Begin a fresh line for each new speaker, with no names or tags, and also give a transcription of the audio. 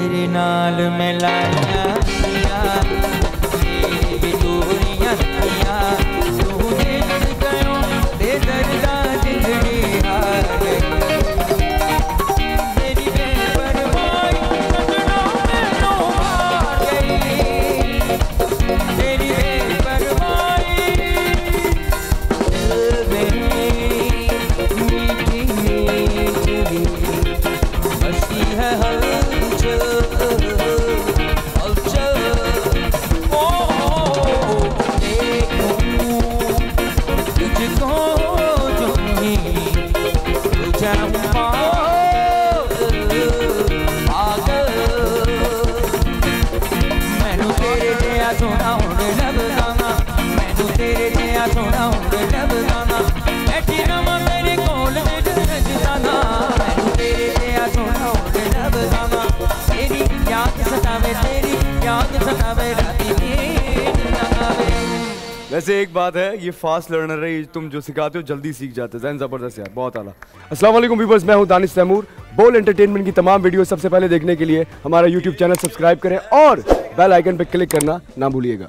तेरे नाल मैं
वैसे एक बात है, ये फास्ट लर्नर है तुम जो सिखाते हो, जल्दी सीख जाते हो। ज़बरदस्त यार, बहुत आला। अस्सलाम वालेकुम मैं हूँ दानिश तैमूर। बोल एंटरटेनमेंट की तमाम वीडियो सबसे पहले देखने के लिए हमारा यूट्यूब चैनल सब्सक्राइब करें और बेल आइकन पर क्लिक करना ना भूलिएगा।